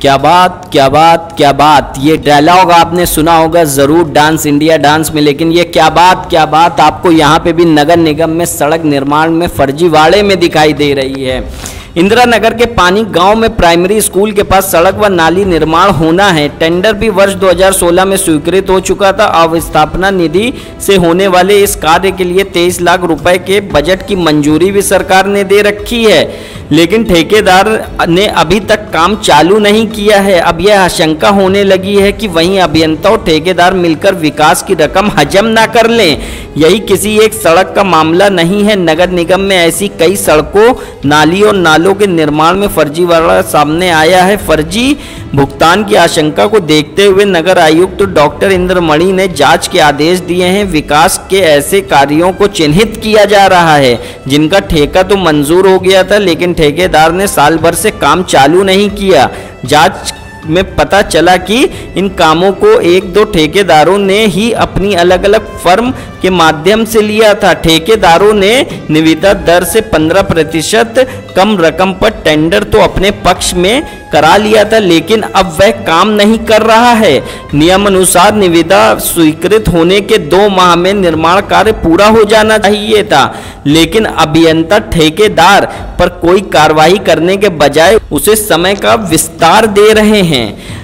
क्या बात क्या बात क्या बात। ये डायलॉग आपने सुना होगा, ज़रूर डांस इंडिया डांस में, लेकिन ये क्या बात क्या बात आपको यहाँ पे भी नगर निगम में, सड़क निर्माण में, फर्जीवाड़े में दिखाई दे रही है। इंदिरा नगर के पानी गाँव में प्राइमरी स्कूल के पास सड़क व नाली निर्माण होना है। टेंडर भी वर्ष 2016 में स्वीकृत हो चुका था। अवस्थापना निधि से होने वाले इस कार्य के लिए 23 लाख रुपए के बजट की मंजूरी भी सरकार ने दे रखी है। लेकिन ठेकेदार ने अभी तक काम चालू नहीं किया है। अब यह आशंका होने लगी है कि वहीं अभियंता और ठेकेदार मिलकर विकास की रकम हजम ना कर लें। यही किसी एक सड़क का मामला नहीं है। नगर निगम में ऐसी कई सड़कों, नाली और नालों के निर्माण में फर्जीवाड़ा सामने आया है। फर्जी भुगतान की आशंका को देखते हुए नगर आयुक्त तो डॉक्टर इंद्रमणि ने जाँच के आदेश दिए हैं। विकास के ऐसे कार्यों को चिन्हित किया जा रहा है। जिनका ठेका तो मंजूर हो गया था, लेकिन ठेकेदार ने साल भर से काम चालू नहीं किया। जाँच में पता चला कि इन कामों को एक दो ठेकेदारों ने ही अपनी अलग अलग फर्म के माध्यम से लिया था। ठेकेदारों ने निविदा दर से 15 प्रतिशत कम रकम पर टेंडर तो अपने पक्ष में करा लिया था, लेकिन अब वह काम नहीं कर रहा है। नियम अनुसार निविदा स्वीकृत होने के दो माह में निर्माण कार्य पूरा हो जाना चाहिए था, लेकिन अभियंता ठेकेदार पर कोई कार्रवाई करने के बजाय उसे समय का विस्तार दे रहे हैं।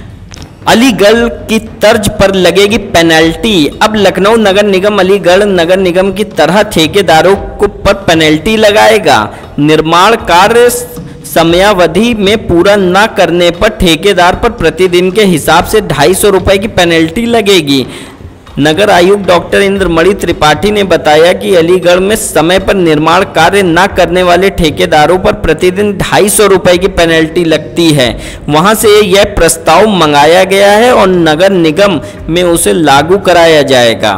अलीगढ़ की तर्ज पर लगेगी पेनल्टी। अब लखनऊ नगर निगम अलीगढ़ नगर निगम की तरह ठेकेदारों को पर पेनल्टी लगाएगा। निर्माण कार्य समयावधि में पूरा न करने पर ठेकेदार पर प्रतिदिन के हिसाब से ढाई सौ रुपये की पेनल्टी लगेगी। नगर आयुक्त डॉक्टर इंद्रमणि त्रिपाठी ने बताया कि अलीगढ़ में समय पर निर्माण कार्य न करने वाले ठेकेदारों पर प्रतिदिन ढाई सौ रुपये की पेनल्टी लगती है। वहाँ से यह प्रस्ताव मंगाया गया है और नगर निगम में उसे लागू कराया जाएगा।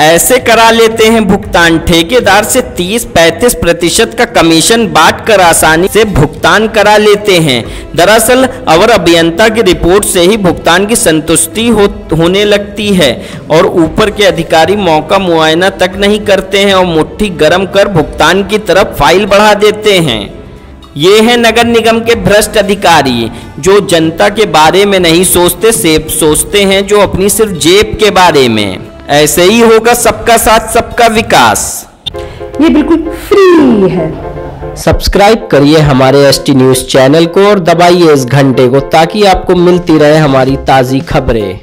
ऐसे करा लेते हैं भुगतान। ठेकेदार से 30-35 प्रतिशत का कमीशन बांट कर आसानी से भुगतान करा लेते हैं। दरअसल अवर अभियंता की रिपोर्ट से ही भुगतान की संतुष्टि हो, होने लगती है और ऊपर के अधिकारी मौका मुआयना तक नहीं करते हैं और मुट्ठी गर्म कर भुगतान की तरफ़ फ़ाइल बढ़ा देते हैं। ये है नगर निगम के भ्रष्ट अधिकारी जो जनता के बारे में नहीं सोचते सिर्फ़ सोचते हैं जो अपनी सिर्फ़ जेब के बारे में। ऐसे ही होगा सबका साथ सबका विकास। ये बिल्कुल फ्री है। सब्सक्राइब करिए हमारे एस टी न्यूज़ चैनल को और दबाइए इस घंटे को ताकि आपको मिलती रहे हमारी ताज़ी खबरें।